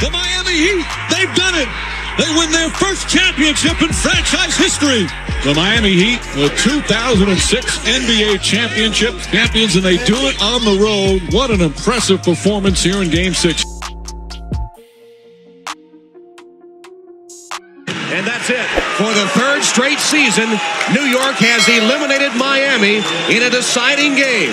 The Miami Heat, they've done it. They win their first championship in franchise history. The Miami Heat, the 2006 NBA championship champions, and they do it on the road. What an impressive performance here in Game 6. For the third straight season, New York has eliminated Miami in a deciding game.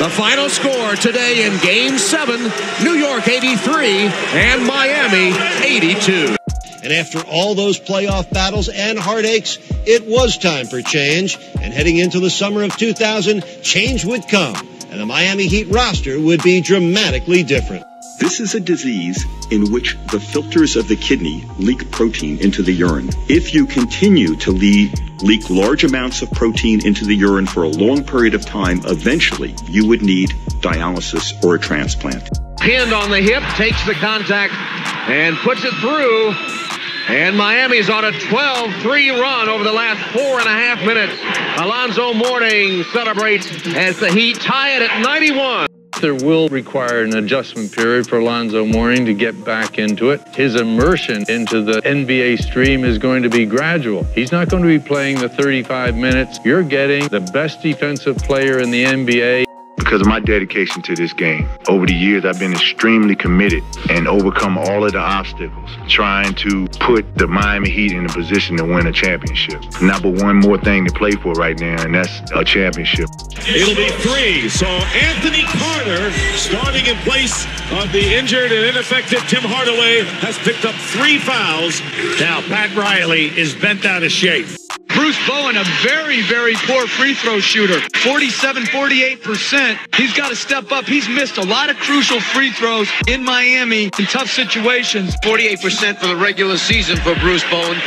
The final score today in Game 7, New York 83 and Miami 82. And after all those playoff battles and heartaches, it was time for change. And heading into the summer of 2000, change would come. And the Miami Heat roster would be dramatically different. This is a disease in which the filters of the kidney leak protein into the urine. If you continue to leak, leak large amounts of protein into the urine for a long period of time, eventually you would need dialysis or a transplant. Pinned on the hip, takes the contact and puts it through. And Miami's on a 12-3 run over the last four and a half minutes. Alonzo Mourning celebrates as the Heat tie it at 91. There will require an adjustment period for Alonzo Mourning to get back into it. His immersion into the NBA stream is going to be gradual. He's not going to be playing the 35 minutes. You're getting the best defensive player in the NBA because of my dedication to this game. Over the years, I've been extremely committed and overcome all of the obstacles, trying to put the Miami Heat in a position to win a championship. Not but one more thing to play for right now, and that's a championship. It'll be three. So Anthony Carter, starting in place of the injured and ineffective Tim Hardaway, has picked up three fouls. Now, Pat Riley is bent out of shape. Bruce Bowen, a very, very poor free throw shooter. 47, 48%. He's got to step up. He's missed a lot of crucial free throws in Miami in tough situations. 48% for the regular season for Bruce Bowen.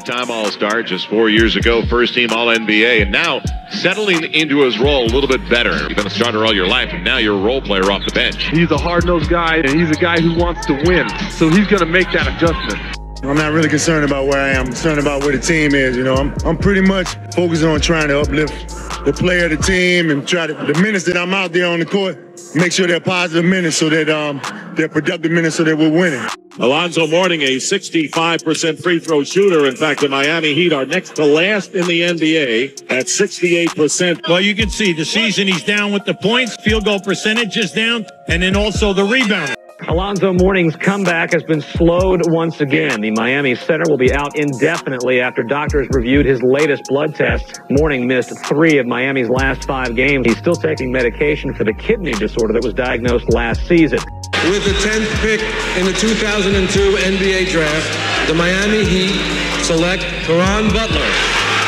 Five-time All-Star just four years ago, first-team All-NBA, and now settling into his role a little bit better. You've been a starter all your life, and now you're a role player off the bench. He's a hard-nosed guy, and he's a guy who wants to win, so he's going to make that adjustment. I'm not really concerned about where I am. I'm concerned about where the team is. You know, I'm I'm pretty much focusing on trying to uplift the player, the team, and try to the minutes that I'm out there on the court, make sure they're positive minutes so that um they're productive minutes so that we're winning. Alonzo Mourning, a 65% free throw shooter. In fact, the Miami Heat are next to last in the NBA at 68%. Well, you can see the season he's down with the points, field goal percentage is down, and then also the rebound. Alonzo Mourning's comeback has been slowed once again. The Miami center will be out indefinitely after doctors reviewed his latest blood test. Mourning missed three of Miami's last five games. He's still taking medication for the kidney disorder that was diagnosed last season. With the 10th pick in the 2002 NBA draft, the Miami Heat select Caron Butler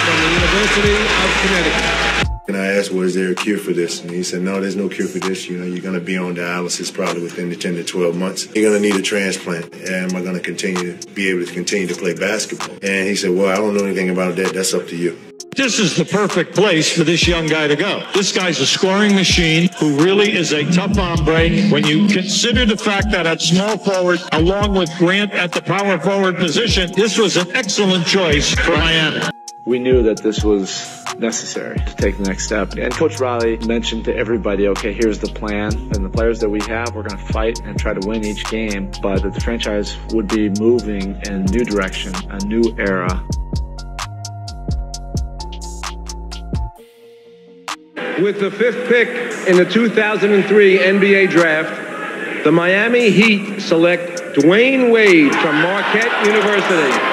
from the University of Connecticut. And I asked, was there a cure for this? And he said, no, there's no cure for this. You know, you're going to be on dialysis probably within the 10 to 12 months. You're going to need a transplant. Am I going to continue to be able to continue to play basketball? And he said, well, I don't know anything about that. That's up to you. This is the perfect place for this young guy to go. This guy's a scoring machine who really is a tough hombre. When you consider the fact that at small forward, along with Grant at the power forward position, this was an excellent choice for Miami. We knew that this was necessary to take the next step. And Coach Riley mentioned to everybody, okay, here's the plan. And the players that we have, we're going to fight and try to win each game. But that the franchise would be moving in a new direction, a new era. With the fifth pick in the 2003 NBA draft, the Miami Heat select Dwyane Wade from Marquette University.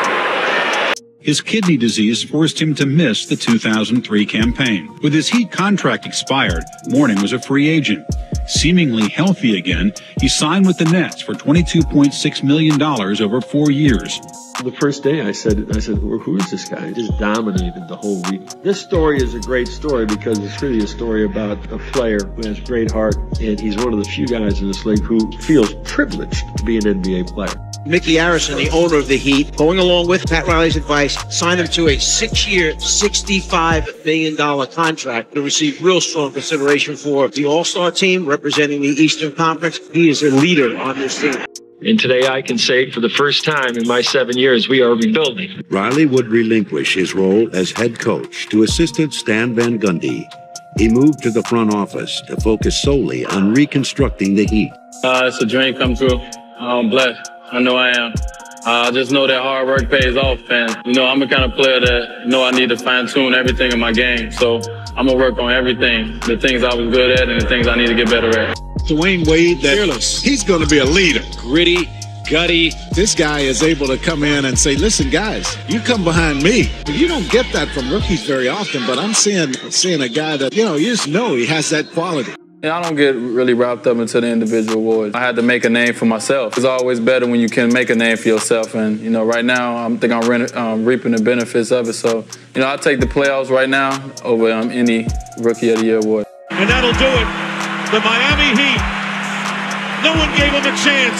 His kidney disease forced him to miss the 2003 campaign. With his Heat contract expired, Mourning was a free agent. Seemingly healthy again, he signed with the Nets for $22.6 million over four years. The first day I said, I said, well, who is this guy? He just dominated the whole week. This story is a great story because it's really a story about a player who has great heart, and he's one of the few guys in this league who feels privileged to be an NBA player. Micky Arison, the owner of the Heat, going along with Pat Riley's advice, signed him to a six-year, $65 million contract to receive real strong consideration for the All-Star team representing the Eastern Conference. He is a leader on this team. And today I can say for the first time in my seven years, we are rebuilding. Riley would relinquish his role as head coach to assistant Stan Van Gundy. he moved to the front office to focus solely on reconstructing the Heat. Uh, it's a dream come true. I'm blessed. I know I am. Uh, I just know that hard work pays off, and you know I'm the kind of player that know I need to fine tune everything in my game. So I'm gonna work on everything, the things I was good at, and the things I need to get better at. Dwyane Wade, that fearless. He's going to be a leader. Gritty, gutty. This guy is able to come in and say, "Listen, guys, you come behind me." You don't get that from rookies very often, but I'm seeing seeing a guy that you know you just know he has that quality. Yeah, I don't get really wrapped up into the individual awards. I had to make a name for myself. It's always better when you can make a name for yourself. And, you know, right now, I think I'm re- um, reaping the benefits of it. So, you know, I'll take the playoffs right now over um, any Rookie of the Year award. And that'll do it. The Miami Heat. No one gave them a chance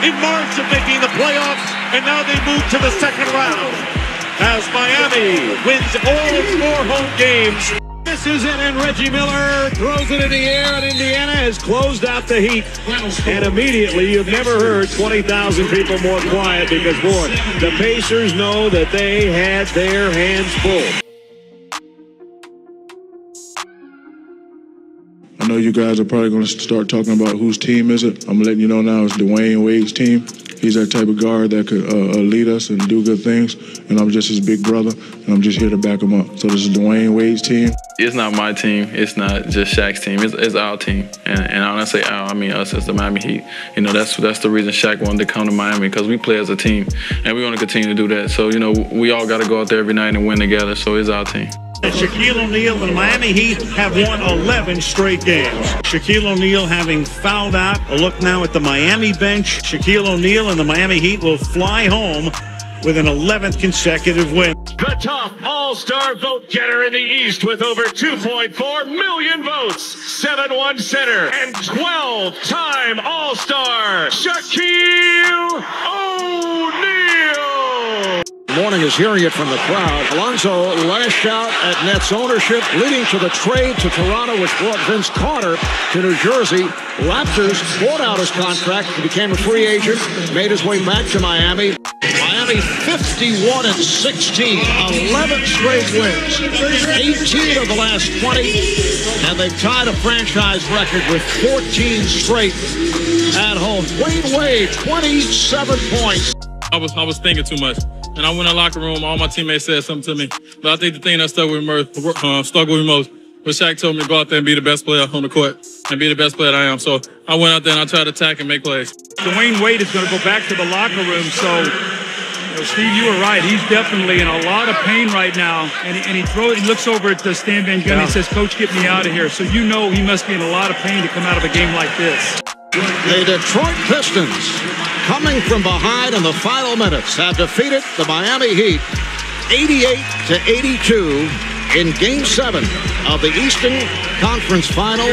in March of making the playoffs, and now they move to the second round. As Miami wins all its four home games. This is it, and Reggie Miller throws it in the air, and Indiana has closed out the Heat. And immediately, you've never heard 20,000 people more quiet because, boy, the Pacers know that they had their hands full. I know you guys are probably going to start talking about whose team is it. I'm letting you know now it's Dwyane Wade's team. He's that type of guard that could uh, uh, lead us and do good things. And I'm just his big brother, and I'm just here to back him up. So this is Dwyane Wade's team. It's not my team. It's not just Shaq's team. It's, it's our team. And, and say our, I mean us as the Miami Heat. You know, that's that's the reason Shaq wanted to come to Miami because we play as a team, and we want to continue to do that. So you know, we all got to go out there every night and win together. So it's our team. Shaquille O'Neal and the Miami Heat have won 11 straight games. Shaquille O'Neal having fouled out. A look now at the Miami bench. Shaquille O'Neal and the Miami Heat will fly home with an 11th consecutive win. The top all-star vote getter in the East with over 2.4 million votes. 7-1 center and 12-time all-star Shaquille O'Neal. Mourning is hearing it from the crowd. Alonzo lashed out at Nets ownership, leading to the trade to Toronto, which brought Vince Carter to New Jersey. Raptors bought out his contract. He became a free agent, made his way back to Miami. Miami 51 and 16, 11 straight wins, 18 of the last 20, and they've tied a franchise record with 14 straight at home. Dwyane Wade, 27 points. I was I was thinking too much. And I went in the locker room. All my teammates said something to me. But I think the thing that stuck with me, uh, stuck with me most was Shaq told me to go out there and be the best player on the court and be the best player that I am. So I went out there and I tried to attack and make plays. Dwyane Wade is going to go back to the locker room. So, you know, Steve, you were right. He's definitely in a lot of pain right now. And he, and he throws, he looks over at the Stan Van Gundy and says, Coach, get me out of here. So you know he must be in a lot of pain to come out of a game like this. The Detroit Pistons, coming from behind in the final minutes, have defeated the Miami Heat 88 to 82 in Game 7 of the Eastern Conference Final.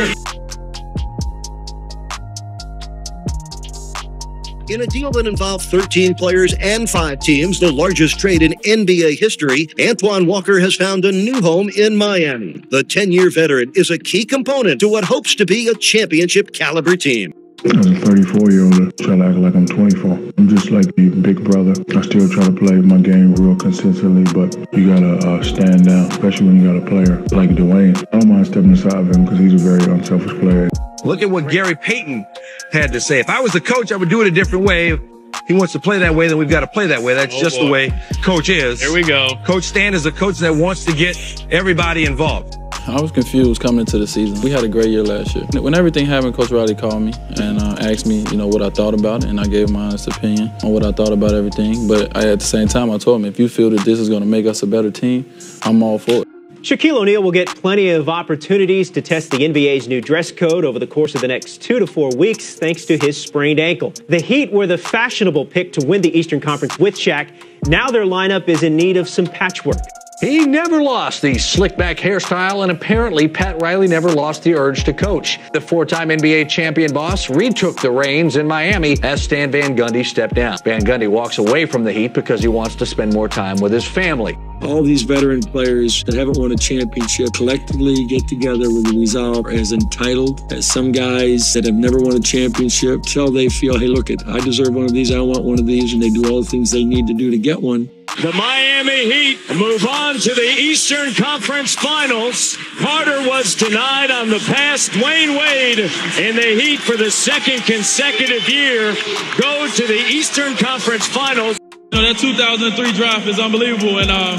In a deal that involved 13 players and five teams, the largest trade in NBA history, Antoine Walker has found a new home in Miami. The 10 year veteran is a key component to what hopes to be a championship caliber team. As a 34 year old, try to act like I'm 24. I'm just like the big brother. I still try to play my game real consistently, but you gotta uh, stand down, especially when you got a player like Dwyane. I don't mind stepping aside of him because he's a very unselfish player. Look at what Gary Payton had to say. If I was the coach, I would do it a different way. He wants to play that way, then we've got to play that way. That's Oh, just boy. the way coach is. Here we go. Coach Stan is a coach that wants to get everybody involved. I was confused coming into the season. We had a great year last year. When everything happened, Coach Riley called me and uh, asked me, you know, what I thought about it, and I gave my honest opinion on what I thought about everything. But I, at the same time, I told him, if you feel that this is going to make us a better team, I'm all for it. Shaquille O'Neal will get plenty of opportunities to test the NBA's new dress code over the course of the next two to four weeks, thanks to his sprained ankle. The Heat were the fashionable pick to win the Eastern Conference with Shaq. Now their lineup is in need of some patchwork. He never lost the slick back hairstyle, and apparently Pat Riley never lost the urge to coach. The four time NBA champion boss retook the reins in Miami as Stan Van Gundy stepped down. Van Gundy walks away from the Heat because he wants to spend more time with his family. All these veteran players that haven't won a championship collectively get together with a resolve as entitled as some guys that have never won a championship till they feel, hey, look I deserve one of these, I want one of these, and they do all the things they need to do to get one. The Miami Heat move on to the Eastern Conference Finals. Carter was denied on the pass. Dwyane Wade and the Heat for the second consecutive year go to the Eastern Conference Finals. You know, that 2003 draft is unbelievable, and uh,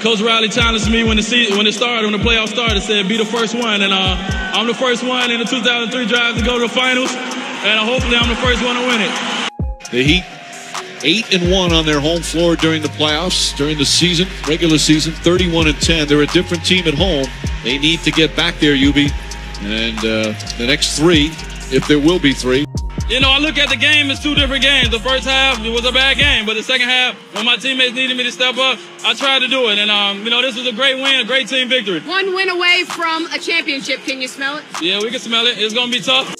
Coach Riley challenged me when the season, when it started, when the playoffs started, said be the first one, and uh, I'm the first one in the 2003 draft to go to the finals, and uh, hopefully I'm the first one to win it. The Heat, eight and one on their home floor during the playoffs, during the season, regular season, 31 and 10. They're a different team at home. They need to get back there, Hubie, and uh, the next three, if there will be three. You know, I look at the game as two different games. The first half it was a bad game, but the second half, when my teammates needed me to step up, I tried to do it. And um, you know, this was a great win, a great team victory. One win away from a championship. Can you smell it? Yeah, we can smell it. It's gonna be tough.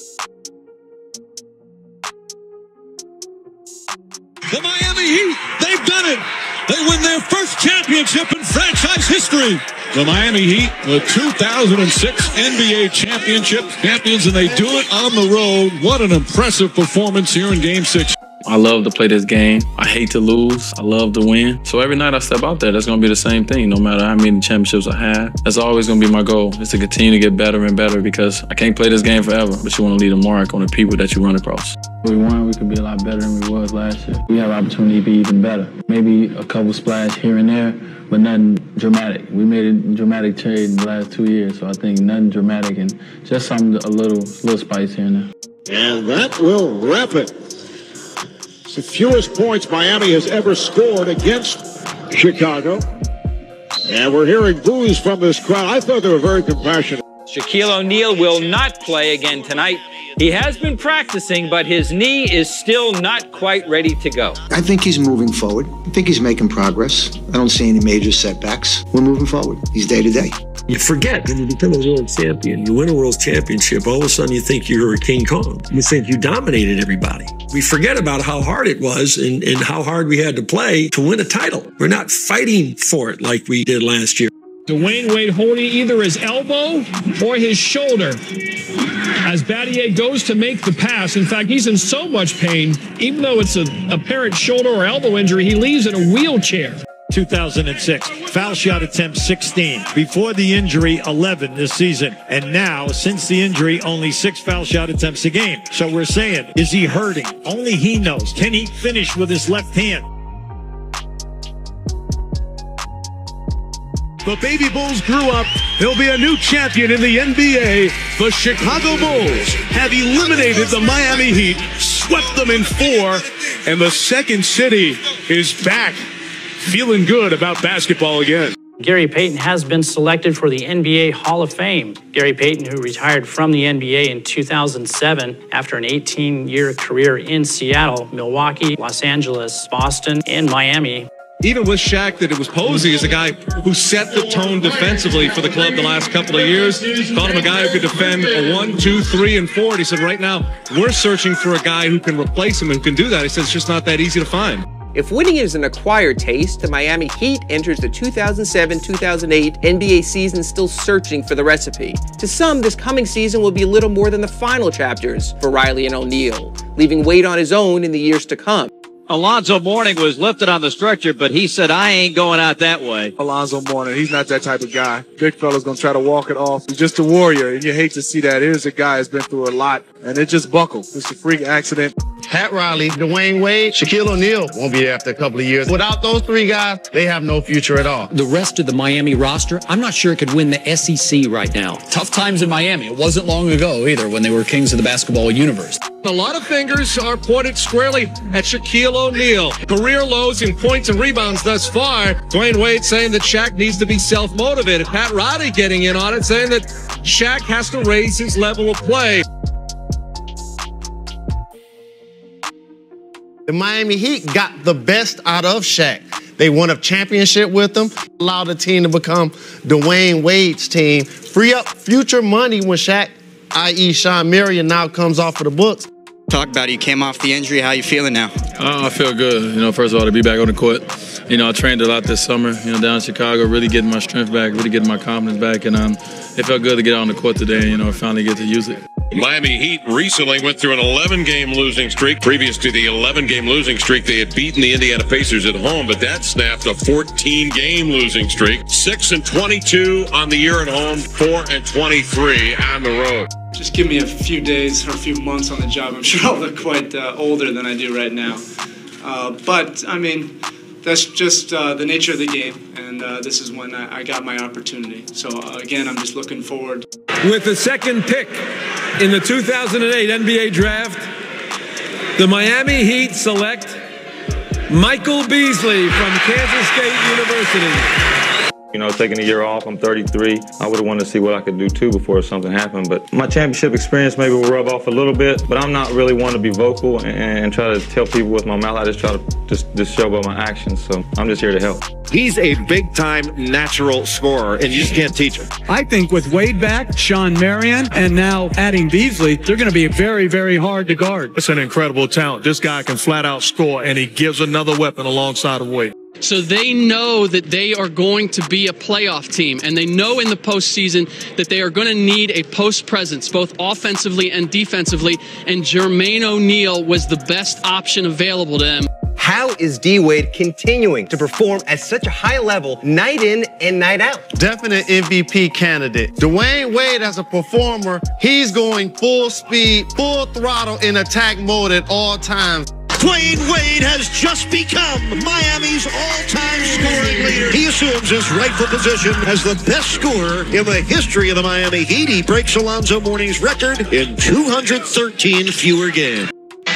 The Miami Heat, they've done it. They win their first championship in franchise history. The Miami Heat, the 2006 NBA championship champions, and they do it on the road. What an impressive performance here in Game 6. I love to play this game. I hate to lose. I love to win. So every night I step out there, that's going to be the same thing. No matter how many championships I have, that's always going to be my goal is to continue to get better and better because I can't play this game forever, but you want to leave a mark on the people that you run across. If we won, we could be a lot better than we was last year. We have opportunity to be even better. Maybe a couple splash here and there, but nothing dramatic. We made a dramatic trade in the last two years, so I think nothing dramatic and just some a little little spice here and there. And that will wrap it. It's the fewest points Miami has ever scored against Chicago. And we're hearing boos from this crowd. I thought they were very compassionate. Shaquille O'Neal will not play again tonight. He has been practicing, but his knee is still not quite ready to go. I think he's moving forward. I think he's making progress. I don't see any major setbacks. We're moving forward. He's day to day. You forget when you become a world champion, you win a world championship, all of a sudden you think you're a King Kong. You think you dominated everybody. We forget about how hard it was and, and how hard we had to play to win a title. We're not fighting for it like we did last year. Dwyane Wade holding either his elbow or his shoulder as Battier goes to make the pass. In fact, he's in so much pain, even though it's an apparent shoulder or elbow injury, he leaves in a wheelchair. 2006. Foul shot attempt 16. Before the injury, 11 this season. And now, since the injury, only six foul shot attempts a game. So we're saying, is he hurting? Only he knows. Can he finish with his left hand? The Baby Bulls grew up. They'll be a new champion in the NBA. The Chicago Bulls have eliminated the Miami Heat, swept them in four, and the second city is back feeling good about basketball again. Gary Payton has been selected for the NBA Hall of Fame. Gary Payton, who retired from the NBA in 2007 after an 18 year career in Seattle, Milwaukee, Los Angeles, Boston, and Miami. Even with Shaq, that it was Posey as a guy who set the tone defensively for the club the last couple of years. Called him a guy who could defend a one, two, three, and four. And he said, right now, we're searching for a guy who can replace him and can do that. He said, it's just not that easy to find. If winning is an acquired taste, the Miami Heat enters the 2007-2008 NBA season still searching for the recipe. To some, this coming season will be little more than the final chapters for Riley and O'Neal, leaving Wade on his own in the years to come. Alonzo Mourning was lifted on the stretcher, but he said, I ain't going out that way. Alonzo Mourning, he's not that type of guy. Big fella's gonna try to walk it off. He's just a warrior, and you hate to see that. Here's a guy who's been through a lot, and it just buckled. It's a freak accident. Pat Riley, Dwyane Wade, Shaquille O'Neal won't be there after a couple of years. Without those three guys, they have no future at all. The rest of the Miami roster, I'm not sure it could win the SEC right now. Tough times in Miami. It wasn't long ago either when they were kings of the basketball universe. A lot of fingers are pointed squarely at Shaquille O'Neal. Career lows in points and rebounds thus far. Dwyane Wade saying that Shaq needs to be self-motivated. Pat Riley getting in on it, saying that Shaq has to raise his level of play. The Miami Heat got the best out of Shaq. They won a championship with him, allowed the team to become Dwyane Wade's team, free up future money when Shaq, i.e. Shawn Marion, now comes off of the books. Talk about it. You came off the injury. How you feeling now? Uh, I feel good. You know, first of all, to be back on the court. You know, I trained a lot this summer. You know, down in Chicago, really getting my strength back, really getting my confidence back, and um, it felt good to get on the court today. and You know, finally get to use it. Miami Heat recently went through an 11 game losing streak. Previous to the 11 game losing streak, they had beaten the Indiana Pacers at home, but that snapped a 14 game losing streak. 6 and 22 on the year at home, 4 and 23 on the road. Just give me a few days or a few months on the job. I'm sure I'll look quite uh, older than I do right now. Uh, but, I mean, that's just uh, the nature of the game, and uh, this is when I, I, got my opportunity. So, uh, again, I'm just looking forward. With the second pick in the 2008 NBA Draft, the Miami Heat select Michael Beasley from Kansas State University. You know, taking a year off, I'm 33. I would have wanted to see what I could do too before something happened. But my championship experience maybe will rub off a little bit. But I'm not really one to be vocal and, and try to tell people with my mouth. I just try to just, just show by my actions. So I'm just here to help. He's a big time natural scorer, and you just can't teach him. I think with Wade back, Shawn Marion, and now adding Beasley, they're going to be very, very hard to guard. It's an incredible talent. This guy can flat out score, and he gives another weapon alongside of Wade. So they know that they are going to be a playoff team, and they know in the postseason that they are going to need a post presence, both offensively and defensively. And Jermaine O'Neal was the best option available to them. How is D Wade continuing to perform at such a high level night in and night out? Definite MVP candidate. Dwyane Wade, as a performer, he's going full speed, full throttle in attack mode at all times. Dwyane Wade has just become Miami's all-time scoring leader. He assumes his rightful position as the best scorer in the history of the Miami Heat. He breaks Alonzo Mourning's record in 213 fewer games.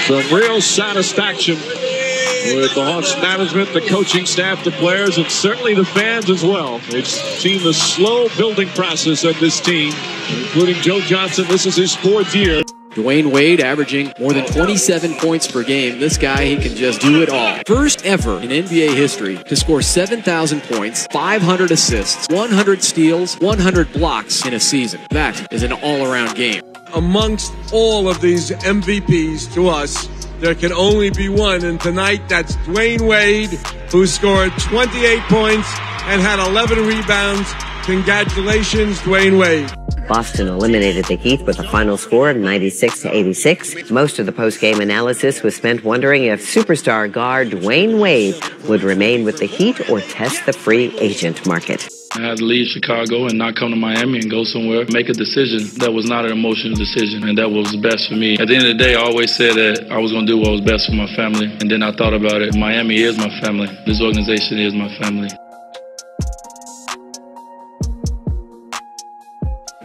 Some real satisfaction with the Hawks management, the coaching staff, the players, and certainly the fans as well. They've seen the slow building process of this team, including Joe Johnson. This is his fourth year. Dwyane Wade averaging more than 27 points per game. This guy, he can just do it all. First ever in NBA history to score 7,000 points, 500 assists, 100 steals, 100 blocks in a season. That is an all around game. Amongst all of these MVPs to us, there can only be one, and tonight that's Dwyane Wade, who scored 28 points and had 11 rebounds. Congratulations, Dwyane Wade. Boston eliminated the Heat with a final score of 96 to 86. Most of the post-game analysis was spent wondering if superstar guard Dwyane Wade would remain with the Heat or test the free agent market. I had to leave Chicago and not come to Miami and go somewhere, make a decision that was not an emotional decision, and that was best for me. At the end of the day, I always said that I was going to do what was best for my family, and then I thought about it. Miami is my family. This organization is my family.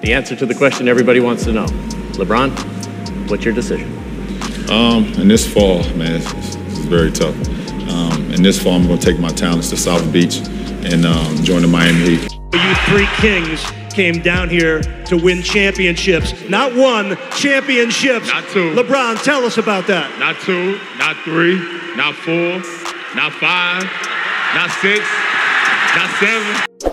The answer to the question everybody wants to know. LeBron, what's your decision? Um, in this fall, man, it's, it's, it's very tough. Um, in this fall, I'm going to take my talents to South Beach and um, join the Miami Heat. You three kings came down here to win championships. Not one, championships. Not two. LeBron, tell us about that. Not two, not three, not four, not five, not six, not seven.